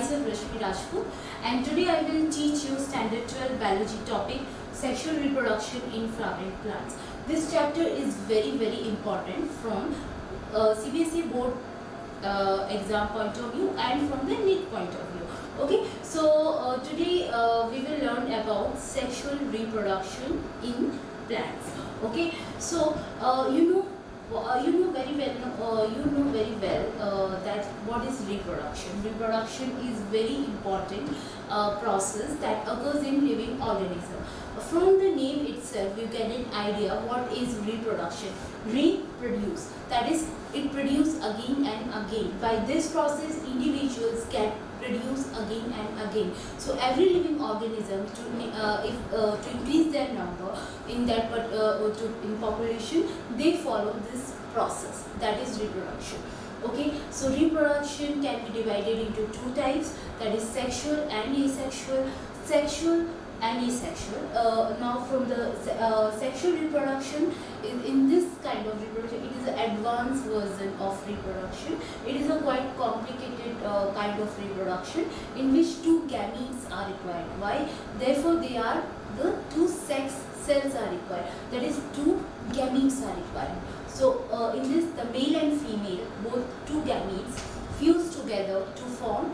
myself Rashmi Rajput and today I will teach you standard 12 biology topic sexual reproduction in flowering plants. This chapter is very very important from uh, CBSE board uh, exam point of view and from the NEET point of view. Okay, so uh, today uh, we will learn about sexual reproduction in plants. Okay, so uh, you know uh, you know very well uh, you know very well uh, that what is reproduction. Reproduction is very important process that occurs in living organism. From the name itself you get an idea what is reproduction. Reproduce. That is it produce again and again. By this process individuals can produce again and again. So every living organism to uh, if uh, to increase their number in that but uh, to, in population they follow this process that is reproduction. Okay? So reproduction can be divided into two types that is sexual and asexual. Sexual and asexual uh, now from the uh, sexual reproduction in, in this kind of reproduction it is an advanced version of reproduction. It is a quite complicated uh, kind of reproduction in which two gametes are required. Why? Therefore they are the two sex cells are required. That is two gametes are required. So uh, in this the male and female both two gametes fuse together to form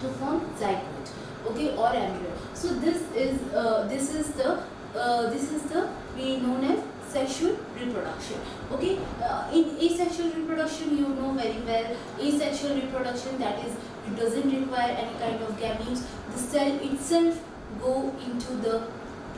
to form zygote. Okay or embryo so this is uh, this is the uh, this is the we known as sexual reproduction. Okay uh, in asexual reproduction you know very well asexual reproduction that is it doesn't require any kind of gametes. The cell itself go into the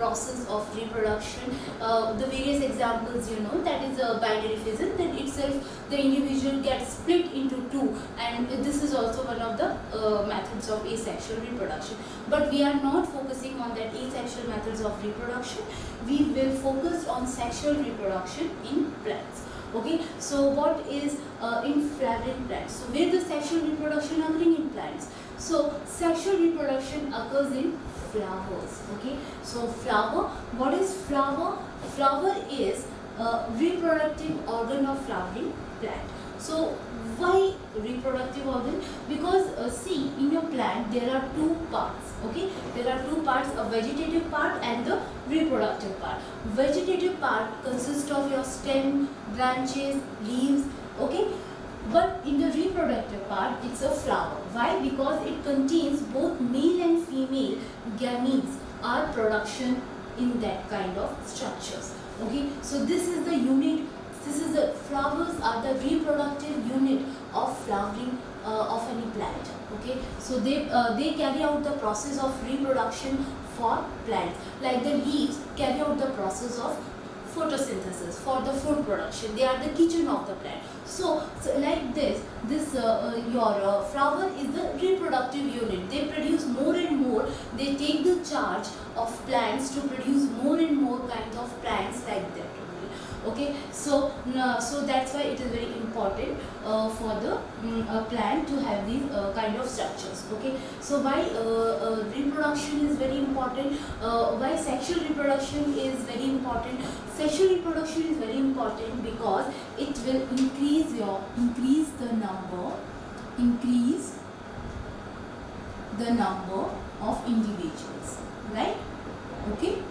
process of reproduction. Uh, the various examples you know that is a binary fission that itself the individual gets split into two and this is also one of the uh, methods of asexual reproduction. But we are not focusing on that asexual methods of reproduction. We will focus on sexual reproduction in plants okay so what is uh, in flowering plants so where the sexual reproduction occurring in plants so sexual reproduction occurs in flowers okay? So flower what is flower? Flower is a reproductive organ of flowering plant. So why reproductive organ? Because uh, see in your plant there are two parts okay? There are two parts a vegetative part and the reproductive part. Vegetative part consists of your stem branches leaves okay? But in the reproductive part, it's a flower. Why? Because it contains both male and gametes are production in that kind of structures. Okay, so this is the unit. This is the flowers are the reproductive unit of flowering uh, of any plant. Okay, so they uh, they carry out the process of reproduction for plants. Like the leaves carry out the process of photosynthesis for the food production. They are the kitchen of the plant. So, so like this this uh, uh, your uh, flower is the reproductive unit. They produce more and more. They take the charge of plants to produce more and more kinds of plants like that okay so so that's why it is very important uh, for the um, uh, plant to have these uh, kind of structures. Okay so why reproduction is very important? Why sexual reproduction is very important? Sexual reproduction is very important because it will increase your increase the number increase the number of individuals right? Okay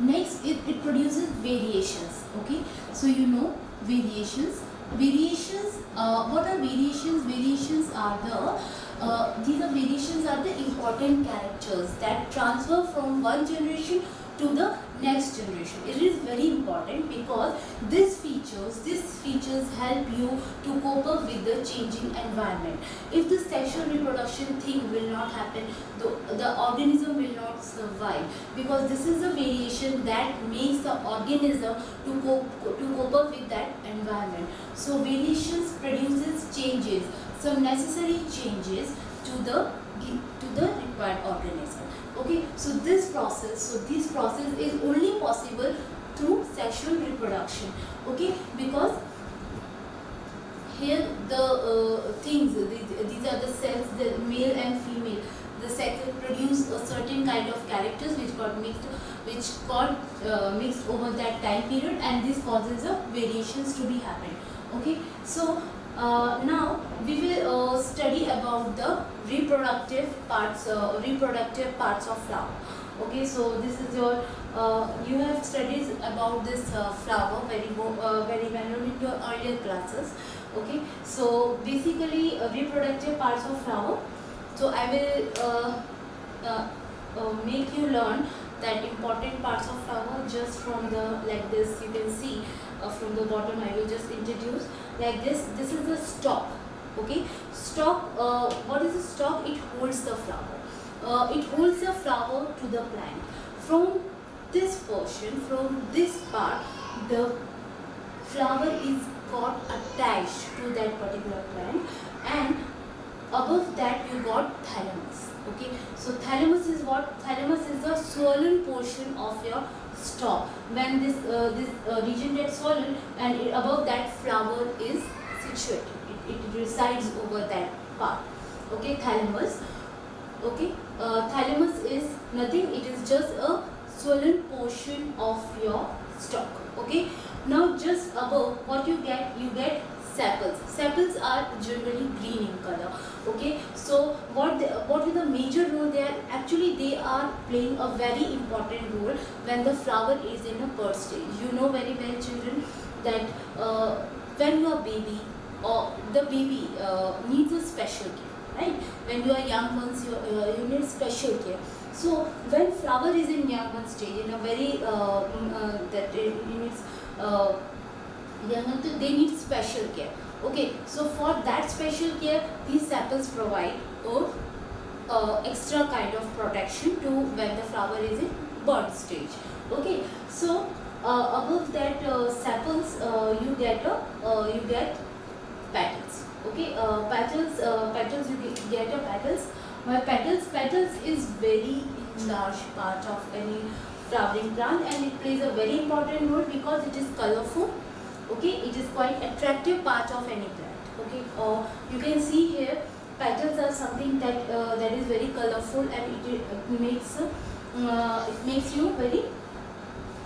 next it, it produces variations okay? So you know variations. Variations uh, what are variations? Variations are the uh, these are variations are the important characters that transfer from one generation to the next generation. It is very important because these features these features help you to cope up with the changing environment. If the sexual reproduction thing will not happen the, the organism will not survive because this is a variation that makes the organism to cope to cope up with that environment. So variations produces changes some necessary changes to the to the required organism okay so this process so this process is only possible through sexual reproduction. Okay because here the uh, things these, are the cells the male and female. The sex produce a certain kind of characters which got mixed which got uh, mixed over that time period and this causes a variations to be happened. Okay so uh, now we will uh, study about the reproductive parts uh, reproductive parts of flower. Okay so this is your uh, you have studied about this uh, flower very very well in your earlier classes. Okay so basically reproductive parts of flower. So i will make you learn that important parts of flower just from the like this you can see uh, from the bottom i will just introduce. Like this this is the stalk okay? Stalk uh, what is the stalk it holds the flower. Uh, it holds the flower to the plant. From this portion from this part the flower is got attached to that particular plant. And above that you got thalamus okay? So thalamus is what? Thalamus is the swollen portion of your stalk when this uh, this uh, region gets swollen and it, above that flower is situated it, it resides over that part. Okay thalamus. Okay uh, thalamus is nothing. It is just a swollen portion of your stalk. Okay now just above what you get you get sepals sepals are generally green in color okay? So what what is the major role they are actually they are playing a very important role when the flower is in a birth stage. You know very well children that uh, when you are baby or the baby uh, needs a special care right? When you are young ones you, uh, you need special care. So when flower is in young one stage in a very uh, mm, uh, that it uh, young they need special care. Okay so for that special care these sepals provide a uh, extra kind of protection to when the flower is in bud stage. Okay so uh, above that uh, sepals uh, you get a uh, you get petals. Okay uh, petals petals you get, get a petals. My petals petals is very large part of any flowering plant and it plays a very important role because it is colorful okay it is quite attractive part of any plant okay or uh, you can see here petals are something that uh, that is very colorful and it, it makes uh, it makes you very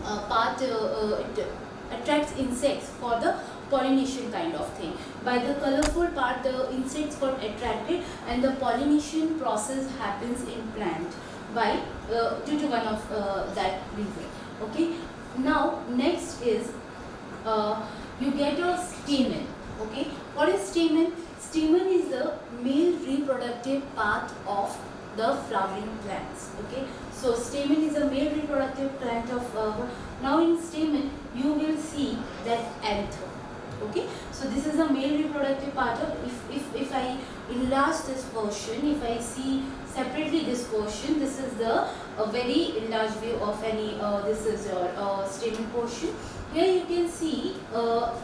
uh, part uh, uh, it attracts insects for the pollination kind of thing. By the colorful part the insects got attracted and the pollination process happens in plant by due to one of that reason. Okay now next is uh, you get your stamen okay? What is stamen stamen is the male reproductive part of the flowering plants okay? So stamen is a male reproductive plant of uh, now in stamen you will see that anther okay? So this is a male reproductive part of if if if i enlarge this portion if i see separately this portion this is the a very enlarged view of any uh, this is your uh, stamen portion here you can see uh,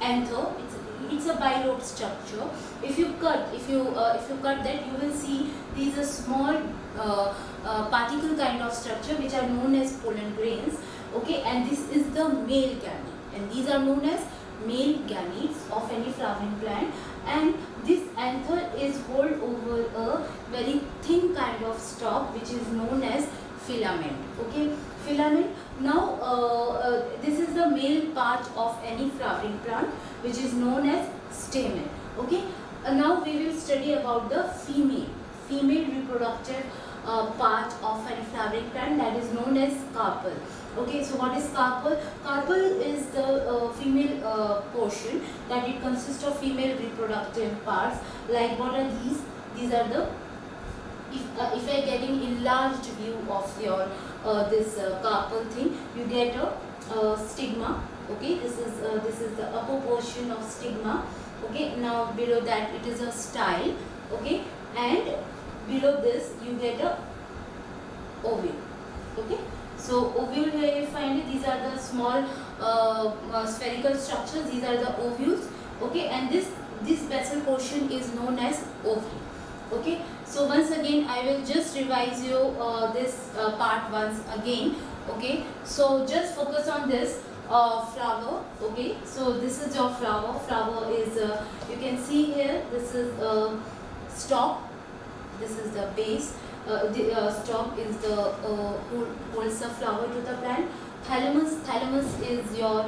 anther. It's, it's a structure. If you cut, if you uh, if you cut that, you will see these are small uh, uh, particle kind of structure which are known as pollen grains. Okay, and this is the male gamete, and these are known as male gametes of any flowering plant. And this anther is hold over a very thin kind of stalk which is known as filament. Okay, filament now uh, uh, this is the male part of any flowering plant which is known as stamen. Okay. Uh, now we will study about the female, female reproductive uh, part of any flowering plant that is known as carpel. Okay, so what is carpel? Carpel is the uh, female uh, portion that it consists of female reproductive parts. Like what are these? These are the if, uh, if I getting enlarged view of your uh, this uh, carpel thing, you get a uh, stigma. Okay, this is uh, this is the upper portion of stigma. Okay, now below that it is a style. Okay, and below this you get a ovule. Okay, so ovule here you find it. These are the small uh, spherical structures. These are the ovules. Okay, and this this basal portion is known as ovary okay so once again i will just revise you uh, this uh, part once again okay? So just focus on this uh, flower okay? So this is your flower. Flower is uh, you can see here this is a uh, stalk. This is the base. Uh, the stalk is the who holds the flower to the plant thalamus thalamus is your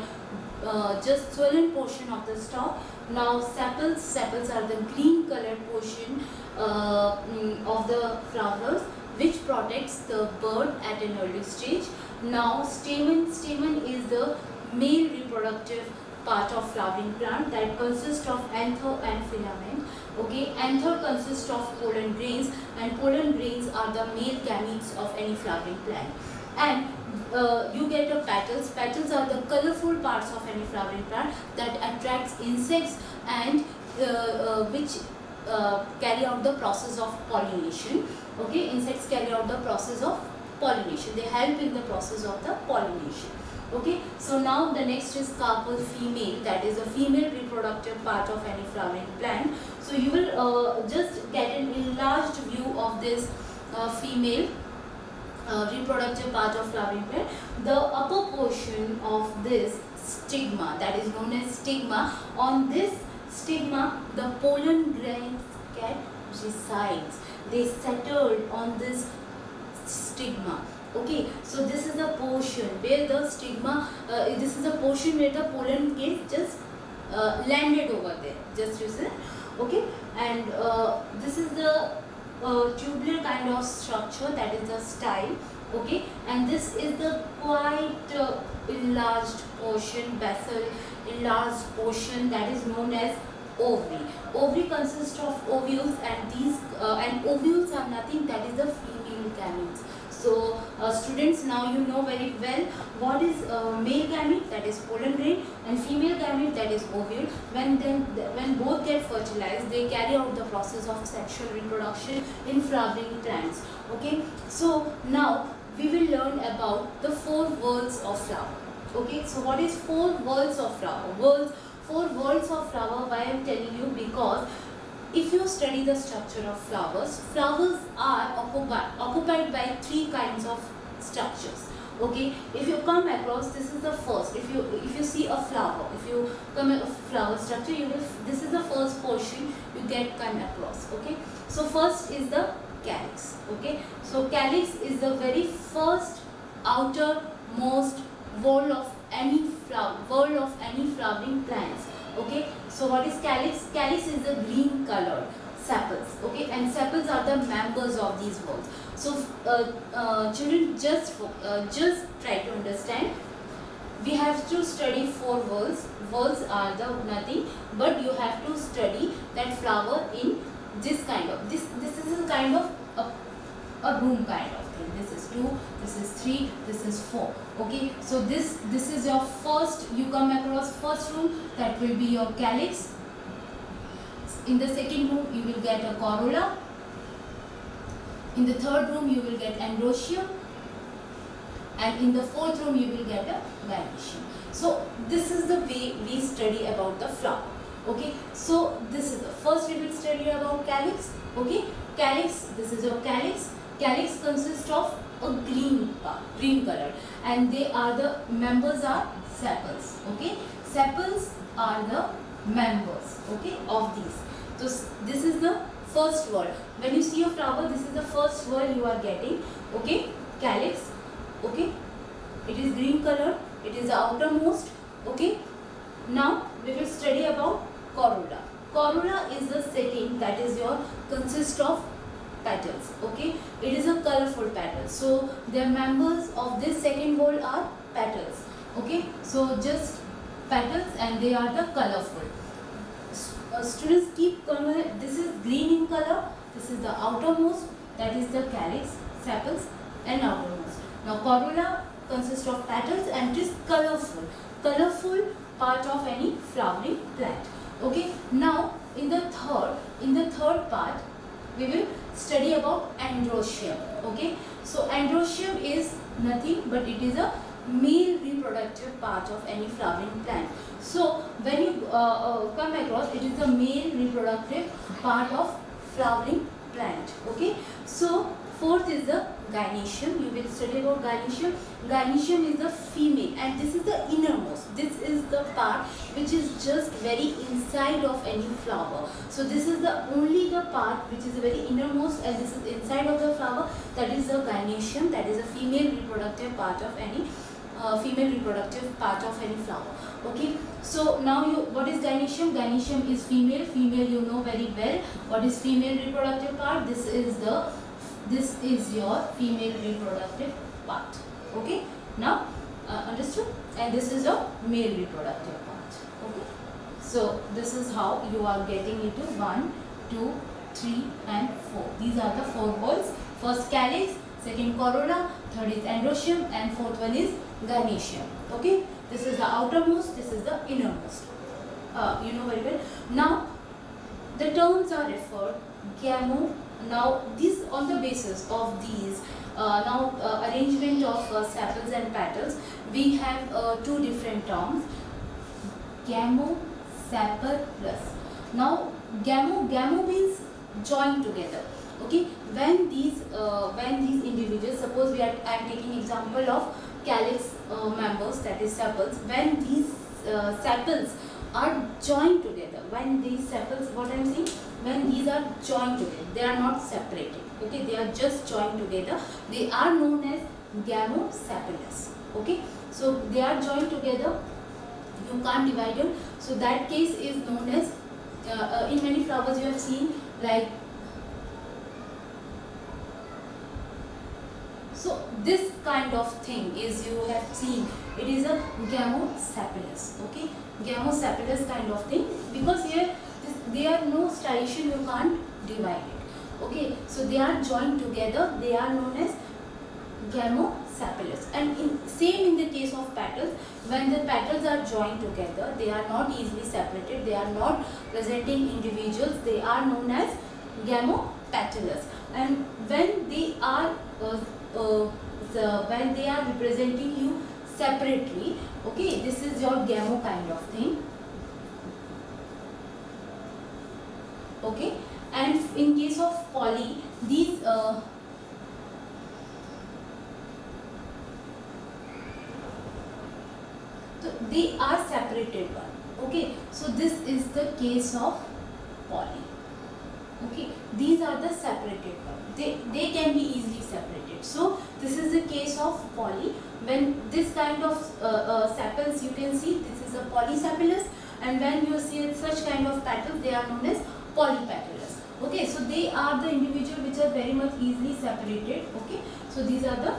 just swollen portion of the stalk Now sepals, sepals are the green colored portion uh, of the flowers which protects the bud at an early stage. Now stamen, stamen is the male reproductive part of flowering plant that consists of anther and filament. Okay, anther consists of pollen grains and pollen grains are the male gametes of any flowering plant. And uh, you get a petals. Petals are the colorful parts of any flowering plant that attracts insects and uh, uh, which uh, carry out the process of pollination. Okay, insects carry out the process of pollination. They help in the process of the pollination. Okay, so now the next is carpel female that is a female reproductive part of any flowering plant. So you will uh, just get an enlarged view of this uh, female uh, reproductive part of flowering plant. The upper portion of this stigma that is known as stigma. On this stigma the pollen grains get resides. They settled on this stigma okay so this is the portion where the stigma uh, this is the portion where the pollen gets just uh, landed over there just you see okay and uh, this is the uh, tubular kind of structure that is the style okay? And this is the quite uh, enlarged portion vessel enlarged portion that is known as ovary. Ovary consists of ovules and these uh, and ovules are nothing that is the female gametes so uh, students now you know very well what is uh, male gamete that is pollen grain and female gamete that is ovule. When then when both get fertilized they carry out the process of sexual reproduction in flowering plants. Okay. So now we will learn about the four whorls of flower. Okay. So what is four whorls of flower? Whorls four whorls of flower why I am telling you because if you study the structure of flowers, flowers are occupied, occupied by three kinds of structures. Okay, if you come across, this is the first. If you if you see a flower, if you come a flower structure, you will. This is the first portion you get come across. Okay, so first is the calyx. Okay, so calyx is the very first outermost wall of any flower, wall of any flowering plants okay so what is calyx? Calyx is the green colored sepals okay? And sepals are the members of these whorls so uh, uh, children just uh, just try to understand. We have to study four whorls whorls are the nothing but you have to study that flower in this kind of this this is a kind of a, a room kind of 2 this is 3 this is 4 okay so this this is your first you come across first room that will be your calyx. In the second room you will get a corolla. In the third room you will get androecium and in the fourth room you will get a gynoecium so this is the way we study about the flower. Okay so this is the first we will study about calyx. Okay calyx this is your calyx. Calyx consists of a green green color. And they are the members are sepals okay? Sepals are the members okay of these. So this is the first whorl. When you see a flower this is the first whorl you are getting okay? Calyx okay? It is green color it is the outermost okay? Now we will study about corolla corolla is the second that is your consist of petals okay? It is a colorful petal. So the members of this second wall are petals okay? So just petals and they are the colorful. Uh, students keep this is green in color. This is the outermost that is the calyx sepals and outermost. Now corolla consists of petals and is colorful. Colorful part of any flowering plant okay? Now in the third in the third part we will study about androecium okay? So androecium is nothing but it is a male reproductive part of any flowering plant. So when you uh, uh, come across it is the male reproductive part of flowering plant okay? So fourth is the gynoecium. You will study about gynoecium. Gynoecium is the female and this is the innermost. This is the part which is just very inside of any flower. So this is the only the part which is the very innermost and this is inside of the flower. That is the gynoecium. That is a female reproductive part of any uh, female reproductive part of any flower okay so now you what is gynoecium gynoecium is female female you know very well what is female reproductive part this is the this is your female reproductive part okay? Now uh, understood? And this is your male reproductive part okay? So this is how you are getting into 1 2 3 and 4 these are the four balls first calyx second corolla third is androecium and fourth one is gynoecium okay? This is the outermost. This is the innermost. Uh, you know very well. Now the terms are referred. Gamo now this on the basis of these uh, now uh, arrangement of uh, sepals and petals we have uh, two different terms. Gamo sepal plus. Now gamo gamo means joined together. Okay? When these uh, when these individuals suppose we are i am taking example of calyx uh, members that is sepals when these sepals are joined together. When these sepals what i am saying when these are joined together they are not separated. Okay they are just joined together. They are known as gamosepalous okay so they are joined together. You can't divide them. So that case is known as uh, uh, in many flowers you have seen like So this kind of thing is you have seen it is a gamosepalous okay? Gamosepalous kind of thing. Because here this, they are no striation you can't divide it okay? So they are joined together. They are known as gamosepalous and in same in the case of petals. When the petals are joined together they are not easily separated. They are not presenting individuals. They are known as gamopetalous and when they are uh, uh, the, when they are representing you separately. Okay this is your gamo kind of thing. Okay and in case of poly these uh, they are separated one. Okay so this is the case of poly. Okay these are the separated they they can be easily separated. So this is the case of poly. When this kind of uh, uh, sepals you can see this is a polysepalous and when you see such kind of petals they are known as polypetalous okay so they are the individual which are very much easily separated. Okay so these are the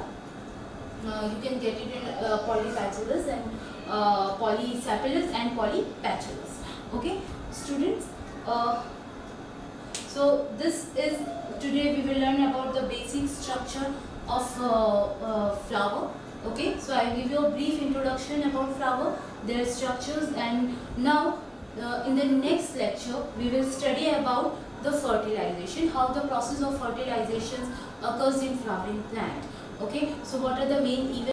uh, you can get it in uh, polypetalous and uh, polysepalous and polypetalous okay students uh, so this is today we will learn about the basic structure of uh, uh, flower okay? So i give you a brief introduction about flower their structures and now uh, in the next lecture we will study about the fertilization how the process of fertilization occurs in flowering plant okay? So what are the main events